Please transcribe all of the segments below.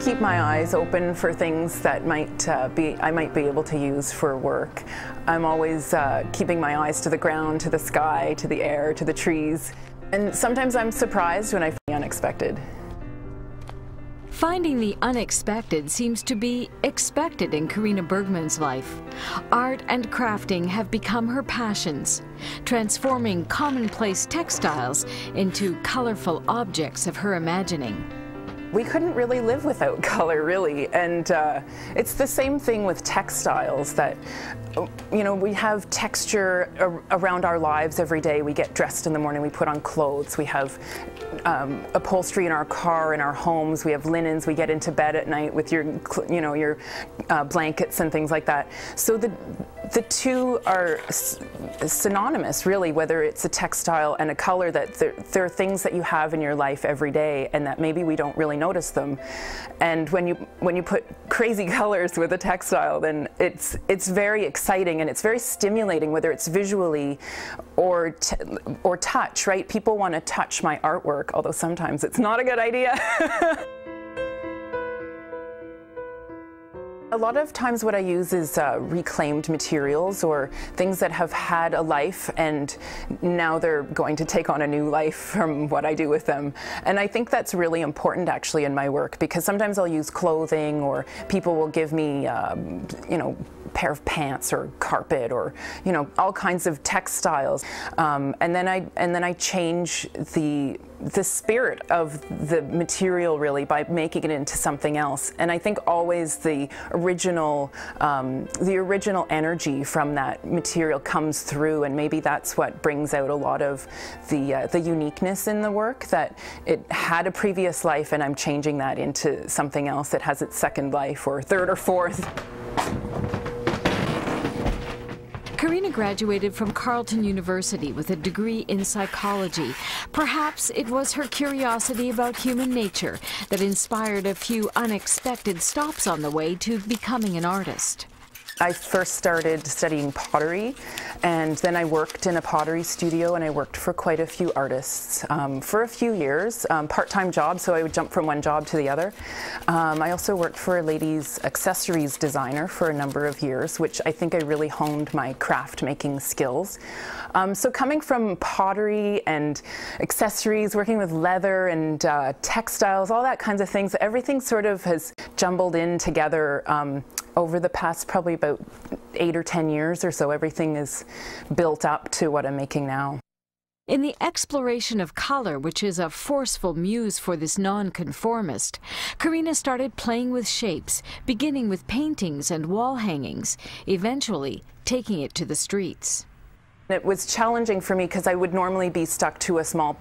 keep my eyes open for things that might uh, be I might be able to use for work. I'm always uh, keeping my eyes to the ground, to the sky, to the air, to the trees. And sometimes I'm surprised when I find the unexpected. Finding the unexpected seems to be expected in Karina Bergmans' life. Art and crafting have become her passions, transforming commonplace textiles into colorful objects of her imagining we couldn't really live without color, really. And uh, it's the same thing with textiles that, you know, we have texture ar around our lives every day. We get dressed in the morning, we put on clothes, we have um, upholstery in our car, in our homes, we have linens, we get into bed at night with your, you know, your uh, blankets and things like that. So the, the two are synonymous, really, whether it's a textile and a color, that there, there, are things that you have in your life every day and that maybe we don't really notice them. And when you, when you put crazy colors with a textile, then it's, it's very exciting and it's very stimulating, whether it's visually or, or touch, right? People want to touch my artwork, although sometimes it's not a good idea. A lot of times what I use is uh, reclaimed materials or things that have had a life and now they're going to take on a new life from what I do with them. And I think that's really important actually in my work because sometimes I'll use clothing or people will give me, um, you know, pair of pants or carpet or you know all kinds of textiles um, and then I and then I change the the spirit of the material really by making it into something else and I think always the original um, the original energy from that material comes through and maybe that's what brings out a lot of the uh, the uniqueness in the work that it had a previous life and I'm changing that into something else that has its second life or third or fourth. Karina graduated from Carleton University with a degree in psychology. Perhaps it was her curiosity about human nature that inspired a few unexpected stops on the way to becoming an artist. I first started studying pottery and then I worked in a pottery studio and I worked for quite a few artists um, for a few years, um, part-time job, so I would jump from one job to the other. Um, I also worked for a ladies accessories designer for a number of years, which I think I really honed my craft making skills. Um, so coming from pottery and accessories, working with leather and uh, textiles, all that kinds of things, everything sort of has jumbled in together um, over the past probably about eight or 10 years or so, everything is built up to what I'm making now. In the exploration of color, which is a forceful muse for this nonconformist, Karina started playing with shapes, beginning with paintings and wall hangings, eventually taking it to the streets. It was challenging for me because I would normally be stuck to a small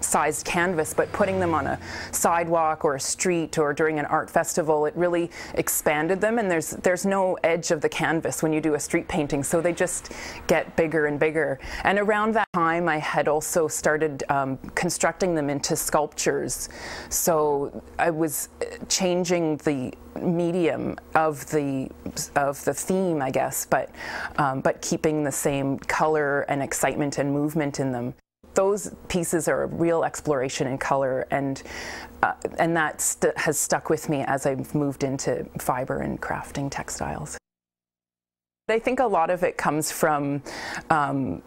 sized canvas, but putting them on a sidewalk or a street or during an art festival, it really expanded them and there's, there's no edge of the canvas when you do a street painting, so they just get bigger and bigger. And around that time, I had also started um, constructing them into sculptures. So I was changing the medium of the of the theme, I guess, but um, but keeping the same color and excitement and movement in them. Those pieces are a real exploration in color, and uh, and that st has stuck with me as I've moved into fiber and crafting textiles. I think a lot of it comes from um,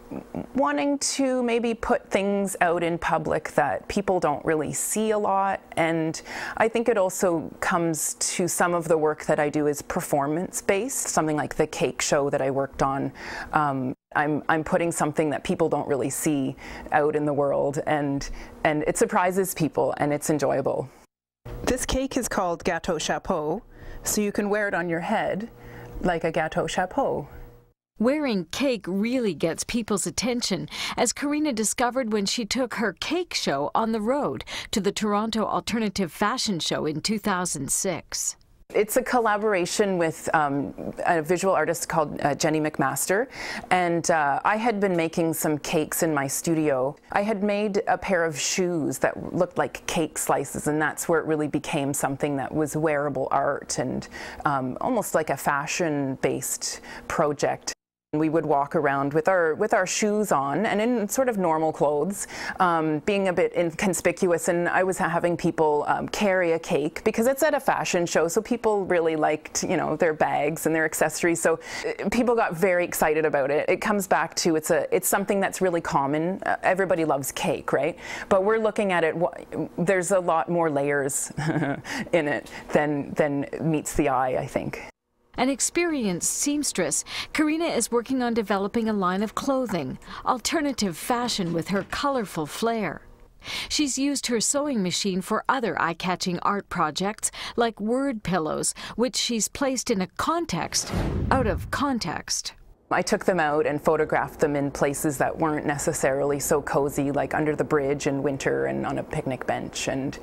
wanting to maybe put things out in public that people don't really see a lot. And I think it also comes to some of the work that I do is performance based, something like the cake show that I worked on. Um, I'm, I'm putting something that people don't really see out in the world and, and it surprises people and it's enjoyable. This cake is called Gâteau Chapeau, so you can wear it on your head like a gâteau chapeau. Wearing cake really gets people's attention, as Karina discovered when she took her cake show on the road to the Toronto Alternative Fashion Show in 2006. It's a collaboration with um, a visual artist called uh, Jenny McMaster, and uh, I had been making some cakes in my studio. I had made a pair of shoes that looked like cake slices, and that's where it really became something that was wearable art and um, almost like a fashion-based project. We would walk around with our with our shoes on and in sort of normal clothes, um, being a bit inconspicuous. And I was having people um, carry a cake because it's at a fashion show, so people really liked you know their bags and their accessories. So uh, people got very excited about it. It comes back to it's a it's something that's really common. Uh, everybody loves cake, right? But we're looking at it. There's a lot more layers in it than than meets the eye. I think. An experienced seamstress, Karina is working on developing a line of clothing, alternative fashion with her colorful flair. She's used her sewing machine for other eye catching art projects, like word pillows, which she's placed in a context out of context. I took them out and photographed them in places that weren't necessarily so cozy, like under the bridge in winter and on a picnic bench. And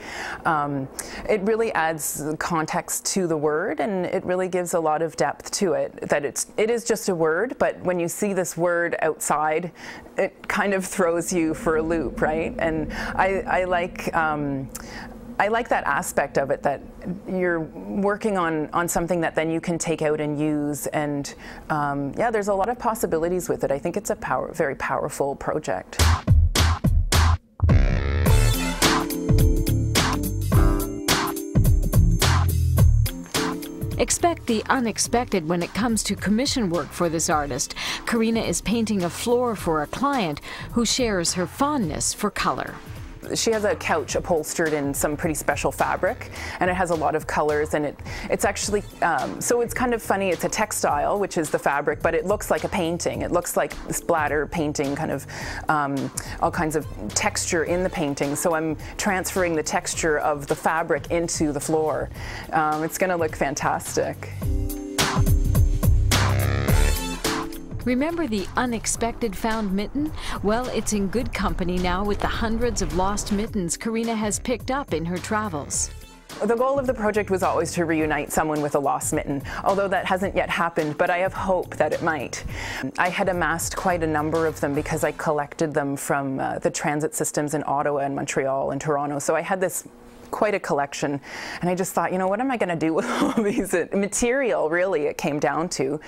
um, it really adds context to the word, and it really gives a lot of depth to it. That it's it is just a word, but when you see this word outside, it kind of throws you for a loop, right? And I, I like. Um, I like that aspect of it that you're working on on something that then you can take out and use and um, yeah there's a lot of possibilities with it I think it's a power, very powerful project. Expect the unexpected when it comes to commission work for this artist. Karina is painting a floor for a client who shares her fondness for color she has a couch upholstered in some pretty special fabric, and it has a lot of colors, and it it's actually um, so it's kind of funny. It's a textile, which is the fabric, but it looks like a painting. It looks like splatter painting, kind of um, all kinds of texture in the painting. So I'm transferring the texture of the fabric into the floor. Um, it's going to look fantastic. Remember the unexpected found mitten? Well, it's in good company now with the hundreds of lost mittens Karina has picked up in her travels. The goal of the project was always to reunite someone with a lost mitten, although that hasn't yet happened, but I have hope that it might. I had amassed quite a number of them because I collected them from uh, the transit systems in Ottawa and Montreal and Toronto, so I had this quite a collection. And I just thought, you know, what am I going to do with all these uh, material, really, it came down to.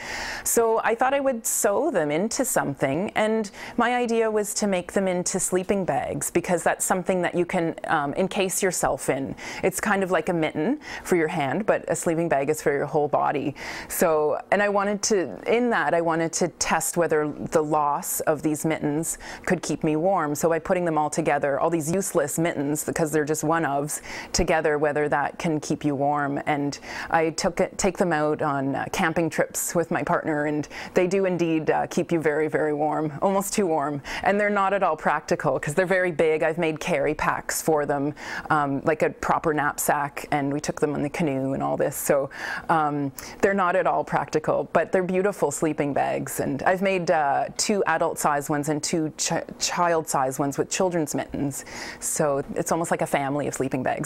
So I thought I would sew them into something. And my idea was to make them into sleeping bags because that's something that you can um, encase yourself in. It's kind of like a mitten for your hand, but a sleeping bag is for your whole body. So, and I wanted to, in that, I wanted to test whether the loss of these mittens could keep me warm. So by putting them all together, all these useless mittens, because they're just one-ofs, together, whether that can keep you warm. And I took it, take them out on uh, camping trips with my partner, and they do indeed uh, keep you very, very warm, almost too warm. And they're not at all practical because they're very big. I've made carry packs for them, um, like a proper knapsack, and we took them on the canoe and all this. So um, they're not at all practical, but they're beautiful sleeping bags. And I've made uh, two adult size ones and two ch child size ones with children's mittens. So it's almost like a family of sleeping bags.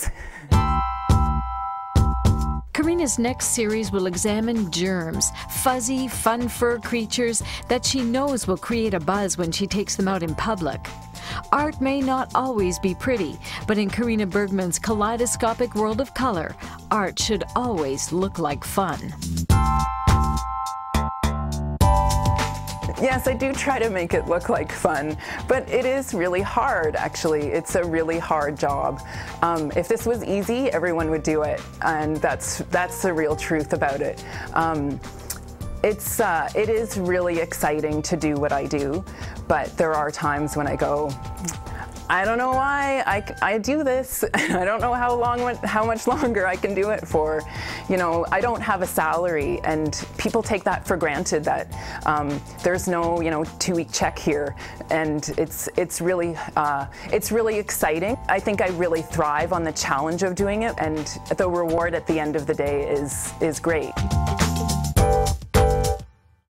Karina's next series will examine germs, fuzzy, fun fur creatures that she knows will create a buzz when she takes them out in public. Art may not always be pretty, but in Karina Bergmans' kaleidoscopic world of color, art should always look like fun. Yes, I do try to make it look like fun, but it is really hard, actually. It's a really hard job. Um, if this was easy, everyone would do it, and that's, that's the real truth about it. Um, it's, uh, it is really exciting to do what I do, but there are times when I go, I don't know why I, I do this. I don't know how long, how much longer I can do it for. You know, I don't have a salary, and people take that for granted that um, there's no, you know, two-week check here, and it's it's really uh, it's really exciting. I think I really thrive on the challenge of doing it, and the reward at the end of the day is is great.